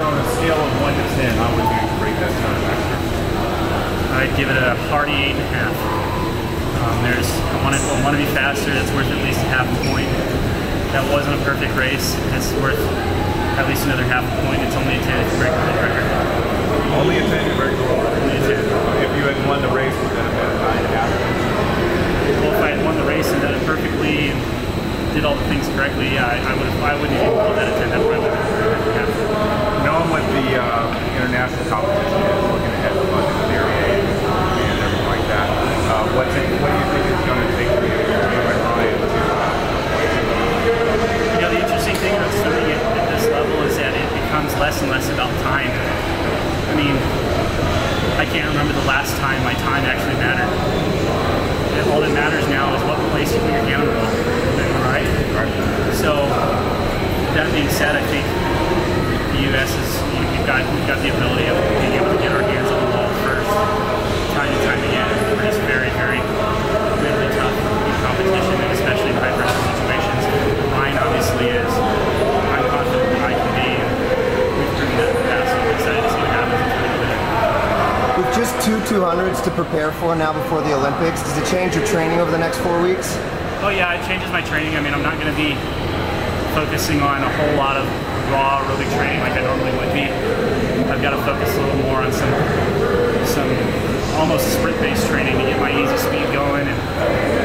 On a scale of 1 to 10, how would you rate that time after? I'd give it a hearty eight and a half. Um, there's I want to I want to be faster. That's worth at least half a point. That wasn't a perfect race. That's worth at least another half a point. It's only a ten if you break the world record. Only a 10 to break the world record. Only a ten. If you had won the race, would that have been a 9 and a half? Well, if I had won the race and done it perfectly and did all the things correctly, yeah, I, I would have. I wouldn't even call that a ten. That probably would have been a half. Knowing what the uh, international competition is, looking ahead to London Series A and everything like that, uh, what's it, what do you think it's going to take for you to get to Ryan? You know, the interesting thing about swimming at, at this level is that it becomes less and less about time. I mean, I can't remember the last time my time actually mattered. And all that matters now is what place you you're accountable, right? So, that being said, I think the U.S. is you- we've got we've got the ability of being able to get our hands on the ball first, time and time again. We're just very, very, really tough in competition, and especially in high pressure situations. Ryan obviously is. I'm confident that I can be. and We've proven that in the past. I'm excited to see what happens. in 2020. With just two 200s to prepare for now before the Olympics, does it change your training over the next four weeks? Oh yeah, it changes my training. I mean, I'm not going to be focusing on a whole lot of raw aerobic training like I normally would be. I've got to focus a little more on some some almost sprint-based training to get my easy speed going and